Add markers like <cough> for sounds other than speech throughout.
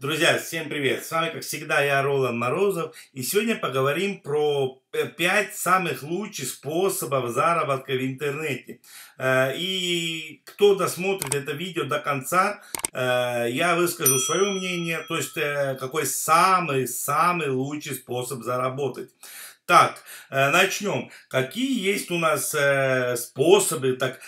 Друзья, всем привет! С вами, как всегда, я Ролан Морозов. И сегодня поговорим про 5 самых лучших способов заработка в интернете. Э, и кто досмотрит это видео до конца, э, я выскажу свое мнение, то есть э, какой самый-самый лучший способ заработать. Так, начнем. Какие есть у нас способы, так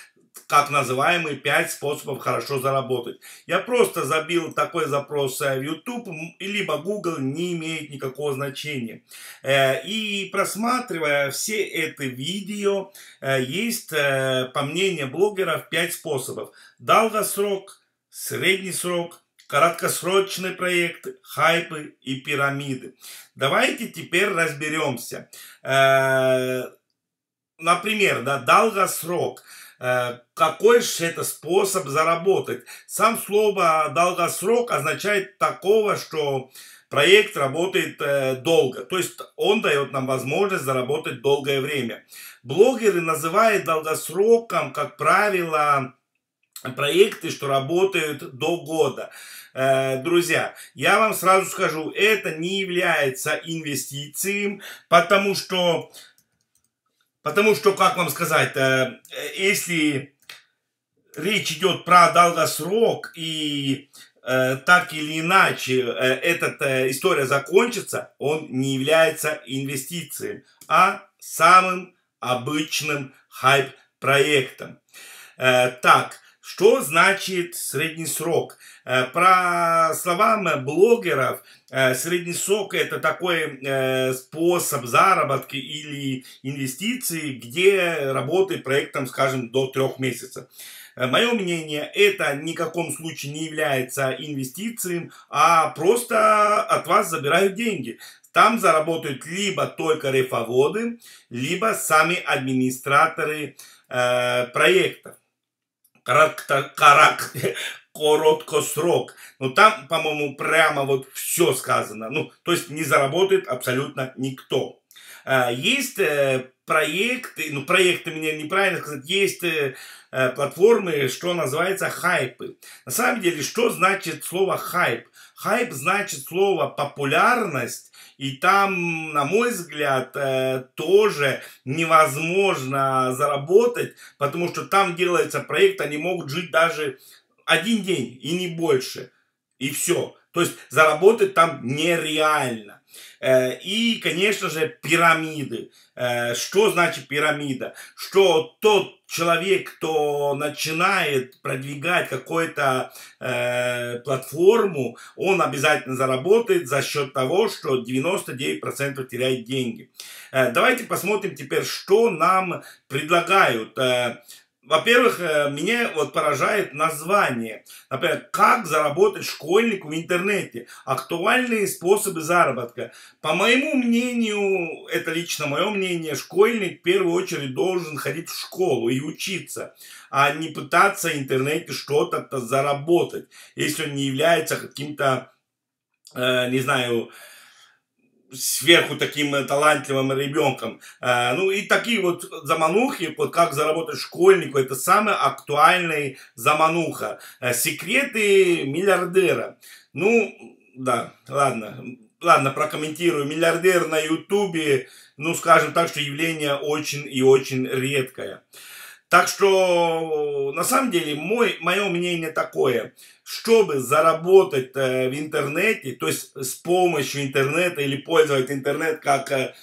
как называемые 5 способов хорошо заработать. Я просто забил такой запрос в YouTube, либо Google, не имеет никакого значения. Э, и просматривая все это видео, э, есть, э, по мнению блогеров, 5 способов. Долгосрок, средний срок, краткосрочные проекты, хайпы и пирамиды. Давайте теперь разберемся. Например, да, долгосрок – Э, какой же это способ заработать. Сам слово долгосрок означает такого, что проект работает э, долго. То есть он дает нам возможность заработать долгое время. Блогеры называют долгосроком, как правило, проекты, что работают до года. Э, друзья, я вам сразу скажу, это не является инвестицией, потому что Потому что, как вам сказать, э, если речь идет про долгосрок и э, так или иначе э, эта история закончится, он не является инвестицией, а самым обычным хайп-проектом. Так, что значит средний срок? Э, про словам блогеров, э, средний срок это такой э, способ заработка или инвестиции, где работает проектом, скажем, до трех месяцев. Мое мнение, это ни в каком случае не является инвестицией, а просто от вас забирают деньги. Там заработают либо только рефоводы, либо сами администраторы э, проектов характер, <laughs> короткосрок. Но там, по-моему, прямо вот все сказано. Ну, то есть не заработает абсолютно никто. А, есть э, проекты, ну, проекты мне неправильно сказать, есть э, э, платформы, что называется хайпы. На самом деле, что значит слово хайп? Хайп значит слово популярность, и там, на мой взгляд, э, тоже невозможно заработать, потому что там делается проект, они могут жить даже один день и не больше. И все. То есть заработать там нереально. Э, и, конечно же, пирамиды. Э, что значит пирамида? Что тот человек, кто начинает продвигать какую-то э, платформу, он обязательно заработает за счет того, что 99% теряет деньги. Давайте посмотрим теперь, что нам предлагают во-первых, э, меня вот поражает название. Например, как заработать школьнику в интернете. Актуальные способы заработка. По моему мнению, это лично мое мнение, школьник в первую очередь должен ходить в школу и учиться, а не пытаться в интернете что-то заработать, если он не является каким-то, э, не знаю, сверху таким э, талантливым ребенком. Э, ну и такие вот заманухи, вот как заработать школьнику, это самая актуальная замануха. Э, секреты миллиардера. Ну, да, ладно. Ладно, прокомментирую. Миллиардер на ютубе, ну, скажем так, что явление очень и очень редкое. Так что, на самом деле, мой, мое мнение такое, чтобы заработать э, в интернете, то есть с помощью интернета или пользовать интернет как э,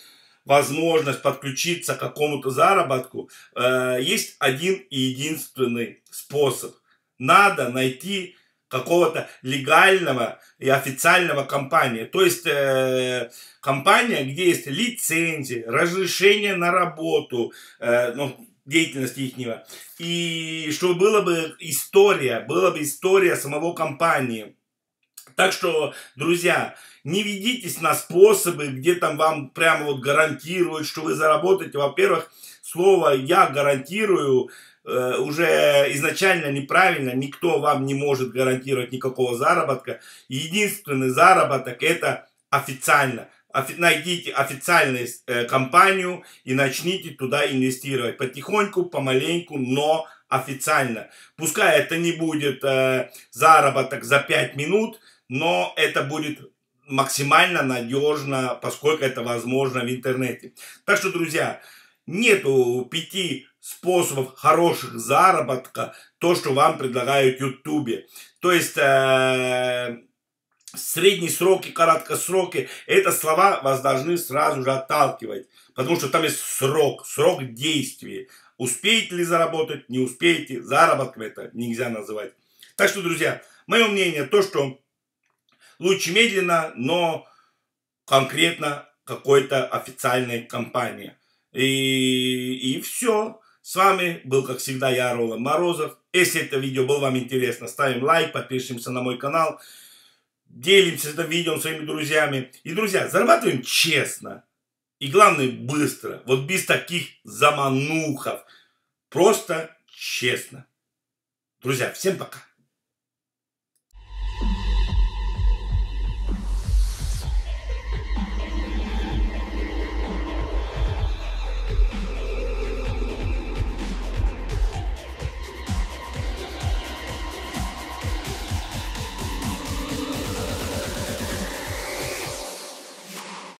возможность подключиться к какому-то заработку, э, есть один и единственный способ. Надо найти какого-то легального и официального компания. То есть э, компания, где есть лицензия, разрешение на работу, э, ну, деятельности ихнего. И что было бы история, была бы история самого компании. Так что, друзья, не ведитесь на способы, где там вам прямо вот гарантируют, что вы заработаете. Во-первых, слово «я гарантирую» э, уже изначально неправильно. Никто вам не может гарантировать никакого заработка. Единственный заработок – это официально – найдите официальную э, компанию и начните туда инвестировать. Потихоньку, помаленьку, но официально. Пускай это не будет э, заработок за 5 минут, но это будет максимально надежно, поскольку это возможно в интернете. Так что, друзья, нету пяти способов хороших заработка, то, что вам предлагают в Ютубе. То есть, э, средние сроки, короткосроки, это слова вас должны сразу же отталкивать. Потому что там есть срок, срок действия. Успеете ли заработать, не успеете, заработком это нельзя называть. Так что, друзья, мое мнение то, что лучше медленно, но конкретно какой-то официальной компании. И, и все. С вами был, как всегда, я, Ролан Морозов. Если это видео было вам интересно, ставим лайк, подпишемся на мой канал, делимся этим видео своими друзьями. И, друзья, зарабатываем честно. И главное, быстро. Вот без таких заманухов. Просто честно. Друзья, всем пока.